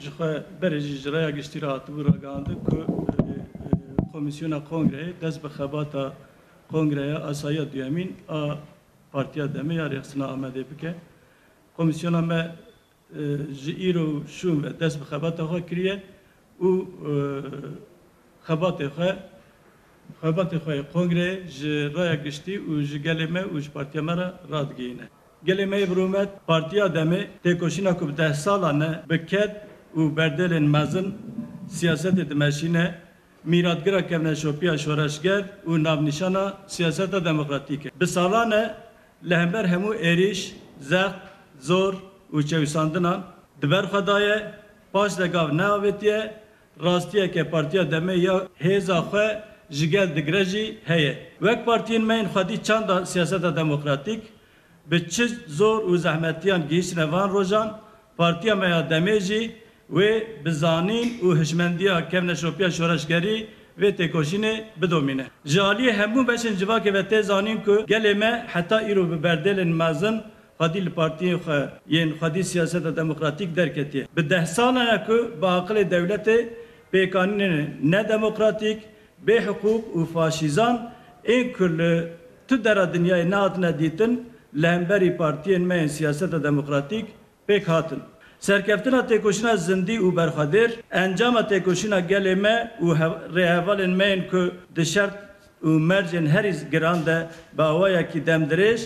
Jixwe berê jî ji raya giştî re hatibû ragihandin ku Komîsyona Kongreyê dest bi xebata Kongreya Asayiya Duyemîn a Partiya DEM'ê ya Rêxistina Amedê bike. Komîsyona me ji îro û şûn ve dest bi xebata xwe kiriye û xebatê xwe xebatê xwe yê Kongreyê ji raya giştî û ji gelê me û ji partiya me re radigihîne. Gelê me yê Birûmet, Partiya Demê têkoşîna ku bi deh salan e bi ked û berdêlên mezin siyasetê dimeşîne, mîratgira kevneşopiya şoreşger û navnîşana siyaseta demokratîk e. Bi salan e li hember hemû êrîş, zext, zor û çewisandinan di ber xwe daye, paş de gav neavêtiye, Rastiyeke Partiya DEM'ê ya hêza xwe ji gel digire jî heye. Wek partiyên me yên xwedî çanda siyaseta demokratîk, bi çi zor û zehmetiyan gihîştine van rojan, partiya me ya DEM'ê jî wê bi zanîn û hişmendiya kevneşopiya şoreşgerî vê têkoşînê bidomîne. Ji aliyê hemû beşên civakê ve tê zanîn ku gelê me heta îro bi berdêlên mezin Xwedî li partiyên xwe yên xwedî siyaseta demokratîk derketiye. Bi deh sal heye ku bi aqilê dewletê pêkanînên nedemokratîk, bêhiqûq û faşîzan ên ku li tu dera dinyayê nehatine dîtin li hemberî partiyên me yên siyaseta demokratîk pêk hatin. Serkeftina têkoşîna zindî û berxwedêr encama têkoşîna gelê me û rêhevalên me yên ku di şer û mercên herî giran de bi awayekî demdirêj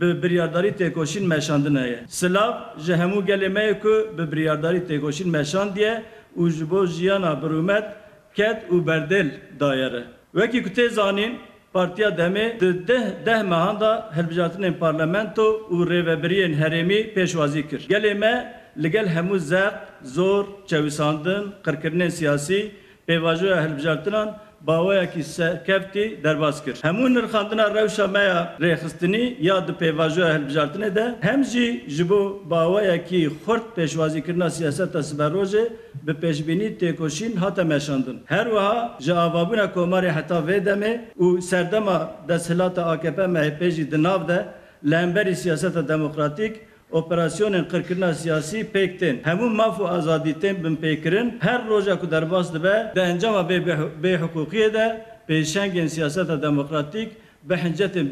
bi biryardarî têkoşîn meşandine ye. Silav ji hemû gelê me ye ku bi biryardarî têkoşîn meşandiye û ji bo jiyana bi rûmet ked û berdêl daye re. Wekî ku tê zanîn Partiya Demê di deh deh mehan de hilbijartinên parlamento û rêvebiriyên herêmî pêşwazî kir. Gelê me li gel hemû zert, zor, çewisandin, qirkirinên siyasî, Pêvajoya hilbijartinan baweyekî serkeftî derbas kir. Hemû nirxandina rewşa me ya rêxistinî ya di pêvajoya hilbijartinê de hem jî ji bo baweyekî xurt pêşwazîkirina siyaseta siberrojê bi pêşbînî têkoşîn hate meşandin. Her wiha ji avabûna komarê heta vê demê û serdema desthilata akp-mehp jî di nav de li hemberî siyaseta demokratîk Operasyonên qirkirina siyasî pêk tên. Hemû maf û azadî tên binpêkirin. Her roja ku derbas dibe, di encama vê bêhiqûqiyê de pêşengên siyaseta demokratîk bi hincetên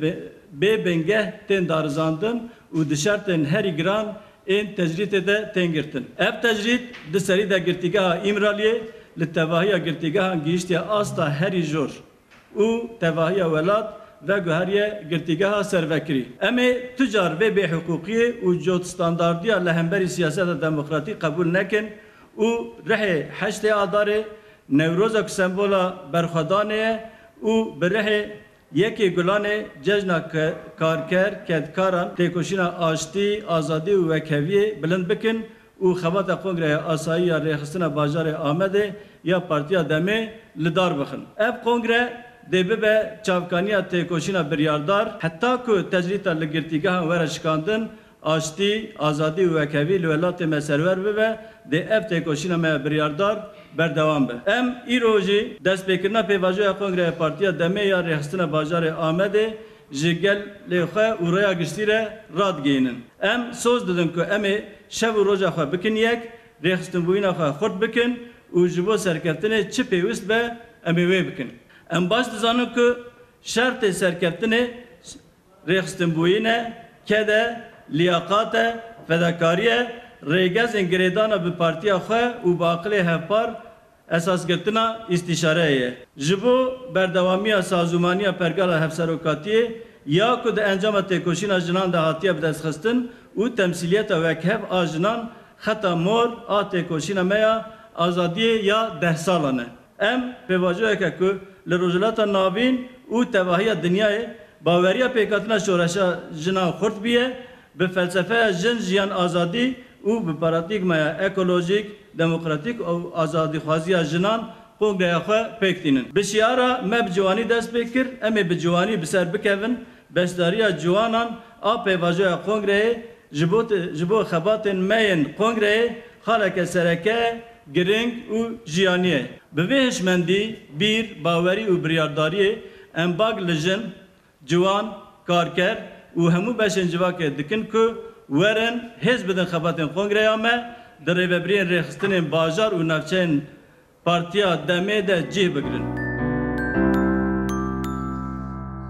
bê bingeh tên darizandin û di şertên herî giran ên tecrîtê de tên girtin. Ev tecrît di serî de girtîgeha Îmraliyê li tevahiya girtîgehan gihiştiye asta herî jor. û tevahiya welat veguheriye girtîgeha servekirî. Em ê tu car vê bêhiqûqiyê û cotstandardiya li hemberî siyaseta demokratîk qebûl nekin û rihê heştê Adarê, Newroza ku sembola berxwedanê ye û bi rihê Yekê Gulanê cejna karker, kedkaran, têkoşîna aştî, azadî û wekheviyê bilind bikin û xebata Kongreya Asayî ya Rêxistina Bajarê Amedê ya Partiya Demê li dar bixin. Ev kongre dê bibe çavkaniya têkoşîna biryardar heta ku tecrîta li girtîgehan were şikandin, aştî, azadî û wekhevî li welatê me serwer bibe, dê ev têkoşîna me ya biryardar berdewam be. Em îro jî destpêkirina pêvajoya Kongreya Partiya Demê ya Rêxistina Bajarê Amedê ji gelê xwe û rêya giştî re radigihînin. Em soz didin ku em ê şev û roja xwe bikin yek, rêxistinbûyîna xwe xurt bikin û ji bo serkeftinê çi pêwist be em ê wê bikin. Em baş dizanin ku şertê serkeftinê rêxistinbûyîn e, ked e, lîyaqat e, fedakarî ye, rêgezên girêdana bi partiya xwe û bi aqilê hevpar Esasgirtina îstîşareyê ji bo berdewamiya sazûmaniya Pergala Hevserokatiyê ya ku di encama têkoşîna jinan de hatiye bidestxistin û temsîliyeta wekhev a jinan xeta mor a têkoşîna me ya azadiyê ya deh salan e. Em pêvajoyeke ku li Rojhilata Navîn û tevahiya dinyayê baweriya pêkhatina şoreşa jinan xurt bûye Bi felsefeya Jin, Jiyan, Azadî û bi paratîgmaya ekolojîk, demokratîk û azadîxwaziya jinan kongreya xwe pêk tînin. Bi şiara Me bi ciwanî dest pê kir, em ê bi ciwanî bi ser bikevin, beşdariya ciwanan a pêvajoya kongreyê ji bo ji bo xebatên me yên kongreyê xaleke sereke ye, giring û jiyanî ye. Bi vê hişmendî, bîr, bawerî û biryardariyê em bag li jin, Ciwan, karker û hemû beşên civakê dikin ku werin hêz bidin xebatên kongreya me di rêvebiriyên rêxistinên bajar û navçeyên Partiya DEM'ê de cih bigirin.